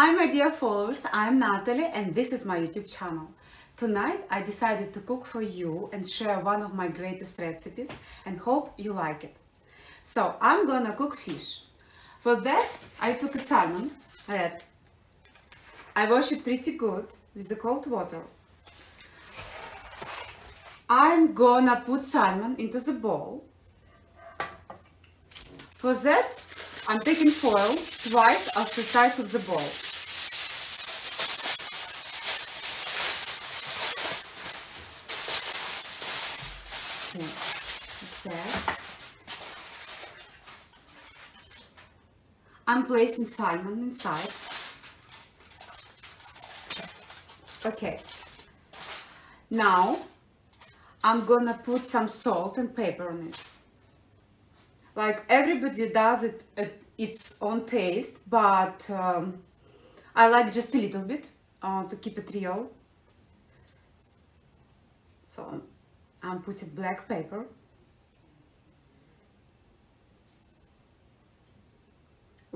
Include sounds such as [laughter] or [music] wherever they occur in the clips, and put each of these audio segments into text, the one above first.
Hi my dear followers, I'm Natalie and this is my YouTube channel. Tonight I decided to cook for you and share one of my greatest recipes and hope you like it. So I'm gonna cook fish. For that I took a salmon, red. I wash it pretty good with the cold water. I'm gonna put salmon into the bowl. For that I'm taking foil twice of the size of the bowl. I'm placing salmon inside. Okay. Now I'm gonna put some salt and pepper on it like everybody does it at its own taste but um, I like just a little bit uh, to keep it real so I'm putting black pepper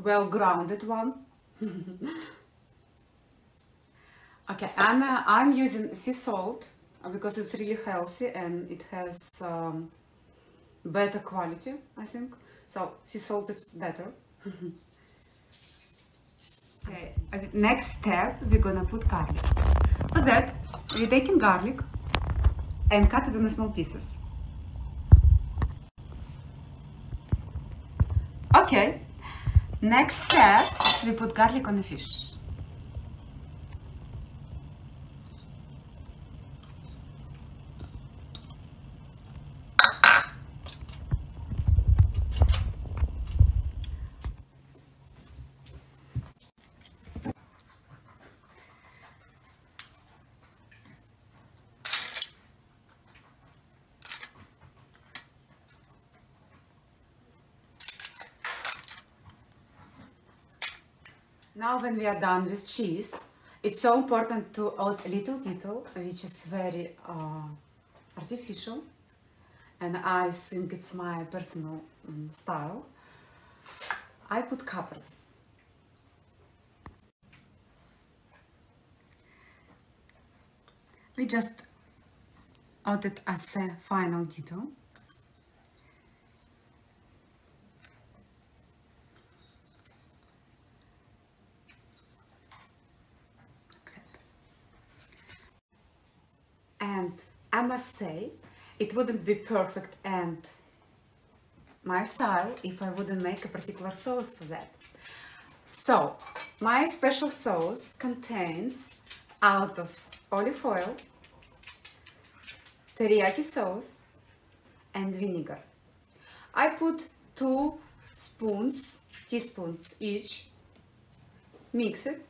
well grounded one [laughs] okay and uh, I'm using sea salt uh, because it's really healthy and it has um, better quality, I think. So sea salt is better. [laughs] okay, next step, we're gonna put garlic. For that, we're taking garlic and cut it in small pieces. Okay, next step, we put garlic on the fish. Now when we are done with cheese, it's so important to add a little detail, which is very uh, artificial. And I think it's my personal um, style. I put capers. We just add it as a final detail. And I must say it wouldn't be perfect and my style if I wouldn't make a particular sauce for that. So my special sauce contains out of olive oil, teriyaki sauce and vinegar. I put two spoons, teaspoons each, mix it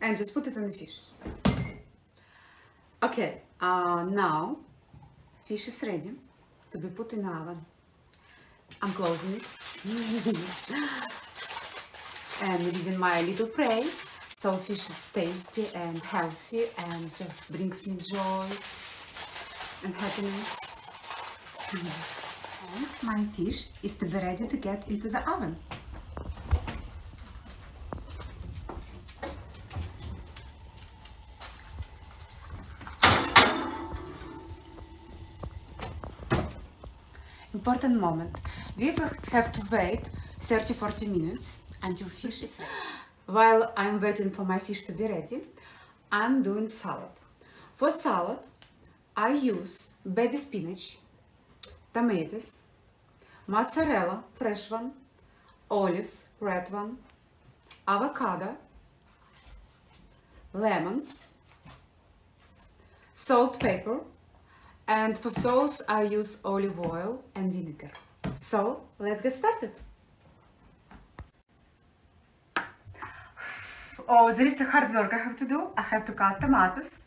and just put it on the fish. Okay, uh, now fish is ready to be put in the oven. I'm closing it. [laughs] and reading my little prey. So fish is tasty and healthy and just brings me joy and happiness. And my fish is to be ready to get into the oven. Important moment. We have to wait 30-40 minutes until fish is ready. While I'm waiting for my fish to be ready, I'm doing salad. For salad, I use baby spinach, tomatoes, mozzarella, fresh one, olives, red one, avocado, lemons, salt, pepper, and for sauce, I use olive oil and vinegar. So let's get started. Oh, there is a hard work I have to do. I have to cut tomatoes.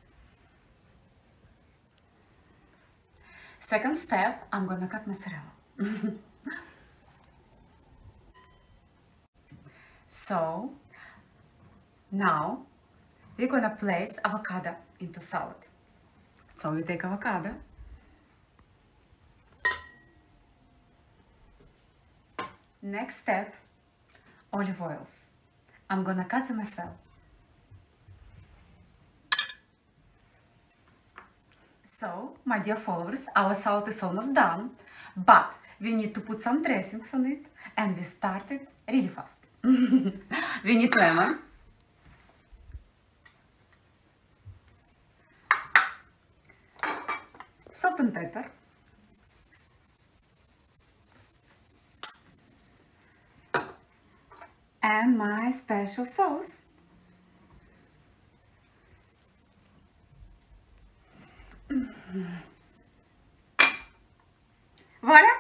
Second step, I'm gonna cut mozzarella. [laughs] so now we're gonna place avocado into salad. Take avocado. Next step, olive oils. I'm gonna cut them as well. So, my dear followers, our salad is almost done, but we need to put some dressings on it and we started really fast. [laughs] we need lemon. Salt and pepper. And my special sauce. Mm-hmm. Voila!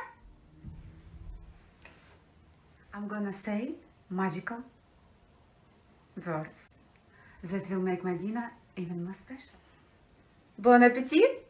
I'm gonna say magical words that will make my dinner even more special. Bon appetit!